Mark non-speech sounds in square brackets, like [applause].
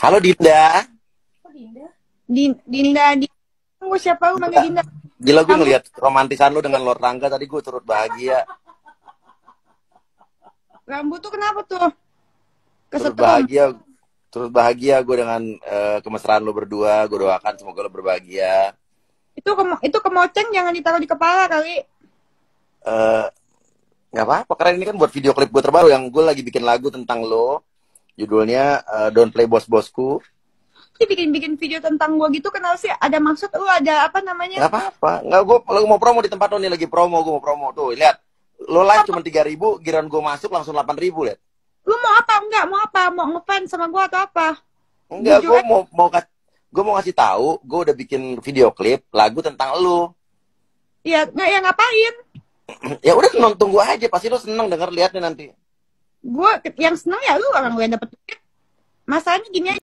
Halo Dinda. Din, Dinda, Dinda. Tunggu siapa lu manggil Dinda? Gila gue ngeliat romantisan lu dengan Lord Rangga tadi gue turut bahagia. Rambut tuh kenapa tuh? Turut Kesetrum. bahagia. Turut bahagia gue dengan eh, kemesraan lu berdua. Gue doakan semoga lu berbahagia. Itu kemo itu kemoceng jangan ditaruh di kepala kali. Eh nggak apa-apa karena ini kan buat video klip gue terbaru yang gue lagi bikin lagu tentang lo. Judulnya eh, Don't Play Bos Bosku. Bikin-bikin video tentang gua gitu kenapa sih? Ada maksud lu ada apa namanya? Nggak apa-apa. Nggak gue lo mau promo di tempat lo nih lagi promo. Gue mau promo tuh. Lihat. Lo live cuma tiga ribu, giran gue masuk langsung 8 ribu lihat. Lu mau apa? Enggak, mau apa? Mau ngefans sama gua atau apa? Enggak, gue mau mau gue mau ngasih tahu, gue udah bikin video klip lagu tentang lu. Ya, nggak ya ngapain? [clears throat] Ya udah nonton tunggu aja, pasti lu seneng denger liatnya nanti. Gua yang seneng ya lu orang gue yang dapet duit. Masalahnya gini aja.